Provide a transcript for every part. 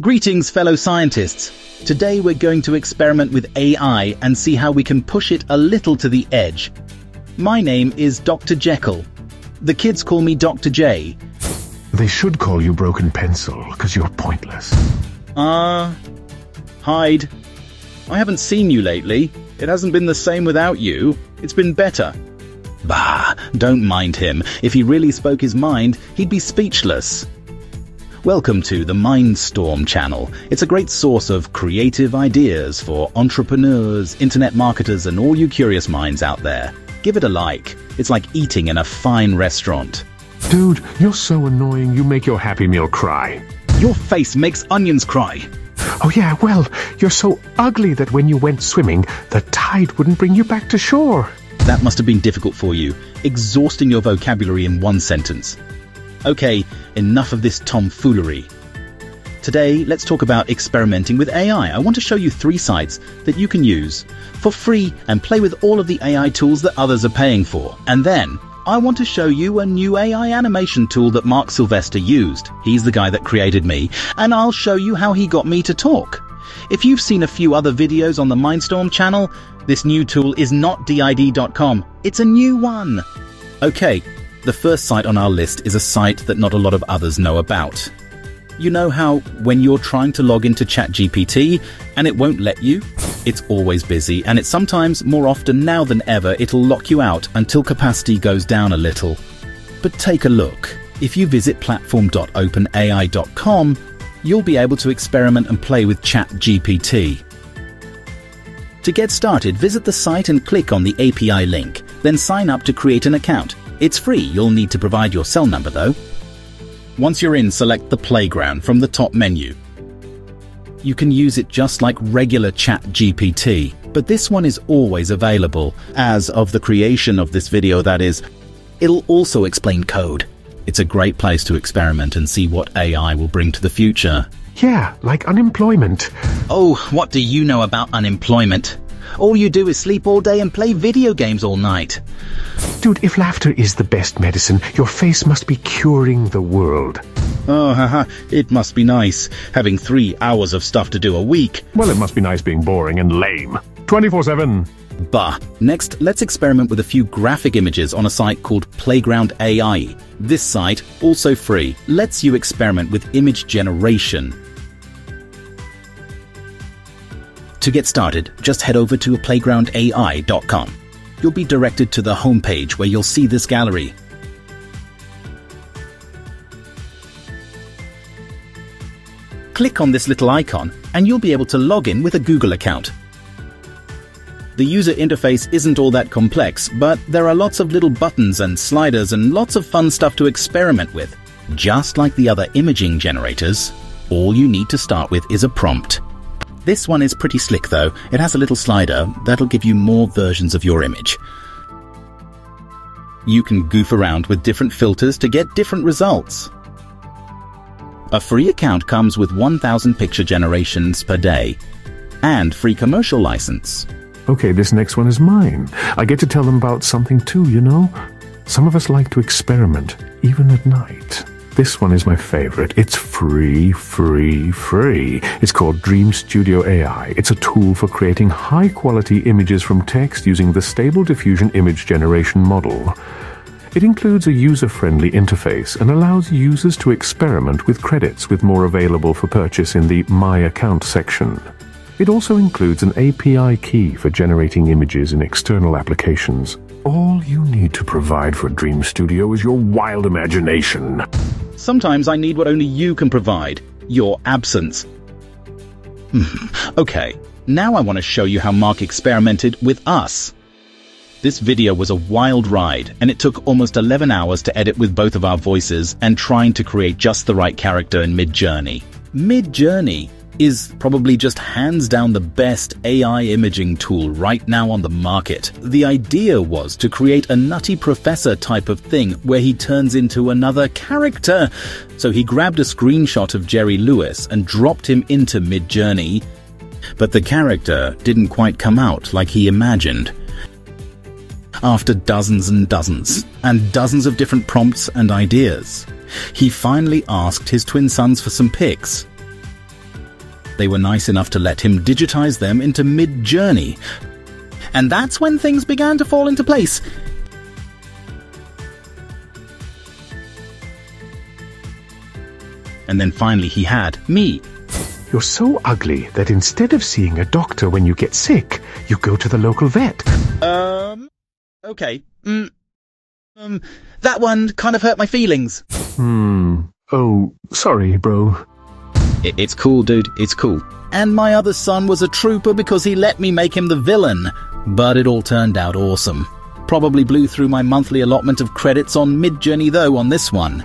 Greetings, fellow scientists. Today we're going to experiment with AI and see how we can push it a little to the edge. My name is Dr. Jekyll. The kids call me Dr. J. They should call you Broken Pencil, because you're pointless. Ah, uh, Hyde. I haven't seen you lately. It hasn't been the same without you. It's been better. Bah, don't mind him. If he really spoke his mind, he'd be speechless. Welcome to the Mindstorm channel. It's a great source of creative ideas for entrepreneurs, internet marketers, and all you curious minds out there. Give it a like. It's like eating in a fine restaurant. Dude, you're so annoying you make your Happy Meal cry. Your face makes onions cry. Oh yeah, well, you're so ugly that when you went swimming, the tide wouldn't bring you back to shore. That must have been difficult for you, exhausting your vocabulary in one sentence. Okay, enough of this tomfoolery. Today, let's talk about experimenting with AI. I want to show you three sites that you can use for free and play with all of the AI tools that others are paying for. And then, I want to show you a new AI animation tool that Marc Sylvester used. He's the guy that created me, and I'll show you how he got me to talk. If you've seen a few other videos on the Mindstorm channel, this new tool is not D-ID.com. It's a new one. Okay, the first site on our list is a site that not a lot of others know about. You know how when you're trying to log into ChatGPT and it won't let you? It's always busy and it's sometimes more often now than ever it'll lock you out until capacity goes down a little. But take a look. If you visit platform.openai.com, you'll be able to experiment and play with ChatGPT. To get started, visit the site and click on the API link, then sign up to create an account. It's free, you'll need to provide your cell number though. Once you're in, select the playground from the top menu. You can use it just like regular Chat GPT, but this one is always available. As of the creation of this video, that is, it'll also explain code. It's a great place to experiment and see what AI will bring to the future. Yeah, like unemployment. Oh, what do you know about unemployment? All you do is sleep all day and play video games all night. Dude, if laughter is the best medicine, your face must be curing the world. Oh, haha, it must be nice, having three hours of stuff to do a week. Well, it must be nice being boring and lame. 24-7. Bah. Next, let's experiment with a few graphic images on a site called Playground AI. This site, also free, lets you experiment with image generation. To get started, just head over to playgroundai.com. You'll be directed to the homepage where you'll see this gallery. Click on this little icon and you'll be able to log in with a Google account. The user interface isn't all that complex, but there are lots of little buttons and sliders and lots of fun stuff to experiment with. Just like the other imaging generators, all you need to start with is a prompt. This one is pretty slick though. It has a little slider that'll give you more versions of your image. You can goof around with different filters to get different results. A free account comes with 1000 picture generations per day and free commercial license. Okay, this next one is mine. I get to tell them about something too, you know? Some of us like to experiment, even at night. This one is my favorite. It's free, free, free. It's called Dream Studio AI. It's a tool for creating high quality images from text using the Stable Diffusion Image Generation model. It includes a user-friendly interface and allows users to experiment with credits with more available for purchase in the My Account section. It also includes an API key for generating images in external applications. All you need to provide for Dream Studio is your wild imagination. Sometimes I need what only you can provide, your absence. Hmm. okay, now I want to show you how Marc experimented with us. This video was a wild ride, and it took almost 11 hours to edit with both of our voices and trying to create just the right character in Midjourney. Midjourney is probably just hands down the best AI imaging tool right now on the market. The idea was to create a nutty professor type of thing where he turns into another character. So he grabbed a screenshot of Jerry Lewis and dropped him into Midjourney. But the character didn't quite come out like he imagined. After dozens and dozens, and dozens of different prompts and ideas, he finally asked his twin sons for some pics. They were nice enough to let him digitize them into Mid-Journey. And that's when things began to fall into place. And then finally he had me. You're so ugly that instead of seeing a doctor when you get sick, you go to the local vet. Um, okay. Mm, um, that one kind of hurt my feelings. Hmm. Oh, sorry, bro. I- it's cool, dude. It's cool. And my other son was a trooper because he let me make him the villain. But it all turned out awesome. Probably blew through my monthly allotment of credits on Midjourney though on this one.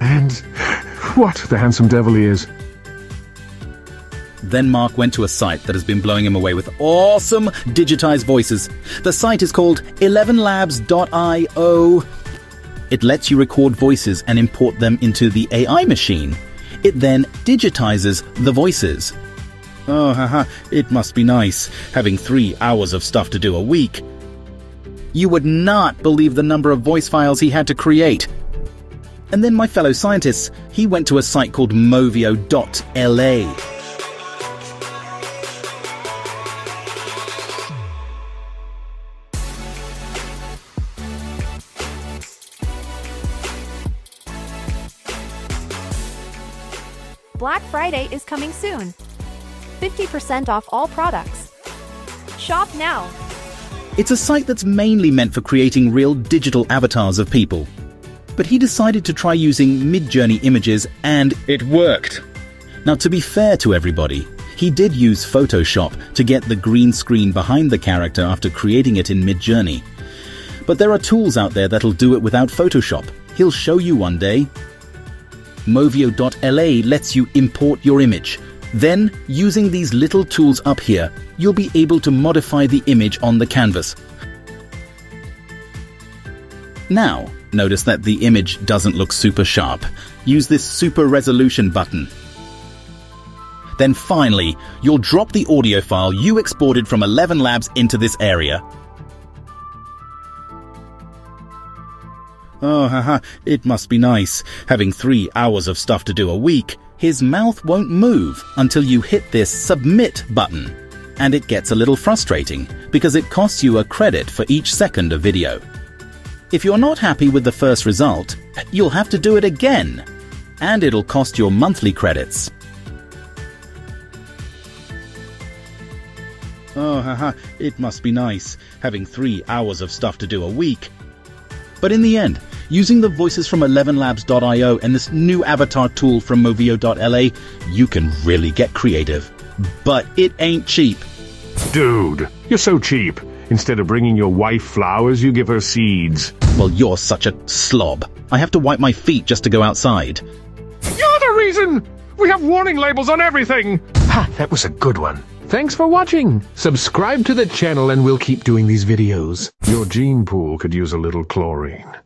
And what the handsome devil he is. Then Marc went to a site that has been blowing him away with awesome digitized voices. The site is called 11labs.io. It lets you record voices and import them into the AI machine. It then digitizes the voices. Oh, haha, it must be nice having three hours of stuff to do a week. You would not believe the number of voice files he had to create. And then my fellow scientists, he went to a site called movio.la. Black Friday is coming soon. 50% off all products. Shop now. It's a site that's mainly meant for creating real digital avatars of people. But he decided to try using Midjourney images and it worked. Now, to be fair to everybody, he did use Photoshop to get the green screen behind the character after creating it in Midjourney. But there are tools out there that'll do it without Photoshop. He'll show you one day. Movio.la lets you import your image. Then, using these little tools up here, you'll be able to modify the image on the canvas. Now, notice that the image doesn't look super sharp. Use this super resolution button. Then finally, you'll drop the audio file you exported from 11 Labs into this area. Oh, haha, it must be nice having three hours of stuff to do a week. His mouth won't move until you hit this submit button. And it gets a little frustrating because it costs you a credit for each second of video. If you're not happy with the first result, you'll have to do it again. And it'll cost your monthly credits. Oh, haha, it must be nice having three hours of stuff to do a week. But in the end, using the voices from 11labs.io and this new avatar tool from Movio.la, you can really get creative. But it ain't cheap. Dude, you're so cheap. Instead of bringing your wife flowers, you give her seeds. Well, you're such a slob. I have to wipe my feet just to go outside. You're the reason! We have warning labels on everything! Ha, that was a good one. Thanks for watching. Subscribe to the channel and we'll keep doing these videos. Your gene pool could use a little chlorine.